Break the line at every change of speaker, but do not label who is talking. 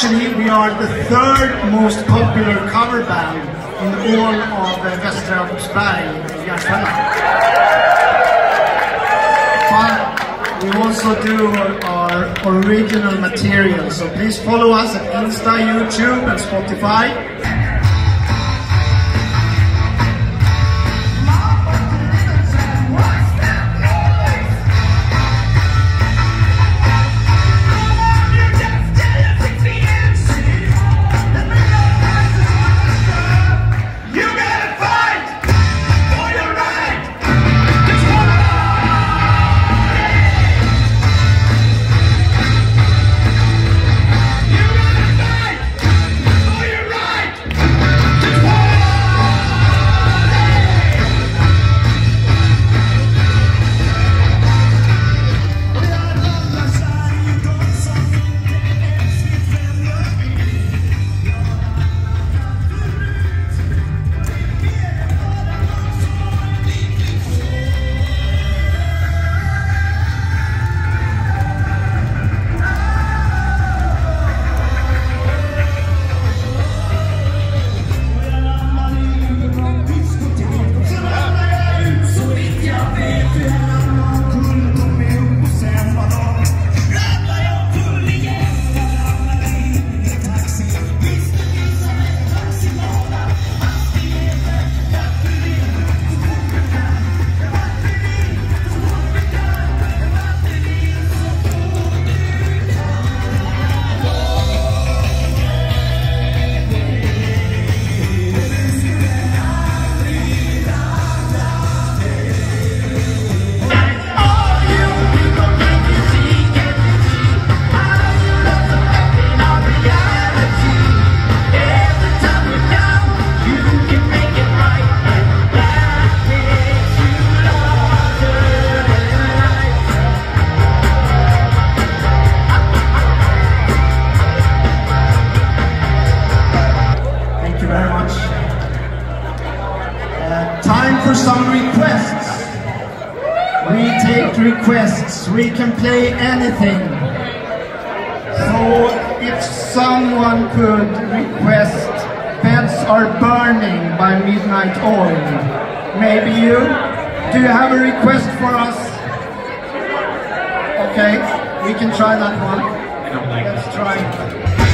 actually, we are the third most popular cover band in all of Västra Rosersberg, Järfälla. But we also do our original material, so please follow us at Insta, YouTube, and Spotify. Time for some requests. We take requests. We can play anything. So if someone could request Beds Are Burning by Midnight Oil, maybe you? Do you have a request for us? Okay, we can try that one. Let's try.